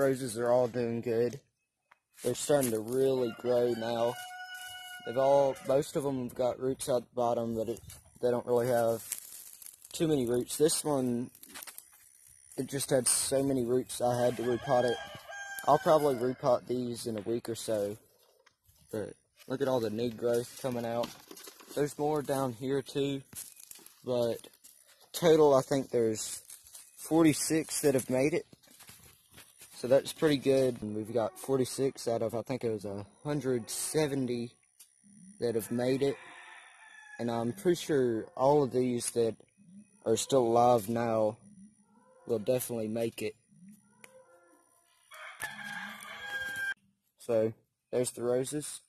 roses are all doing good. They're starting to really grow now. They've all, most of them have got roots out the bottom, but it, they don't really have too many roots. This one, it just had so many roots I had to repot it. I'll probably repot these in a week or so. But look at all the new growth coming out. There's more down here too, but total I think there's 46 that have made it. So that's pretty good. And we've got 46 out of, I think it was 170 that have made it. And I'm pretty sure all of these that are still alive now will definitely make it. So, there's the roses.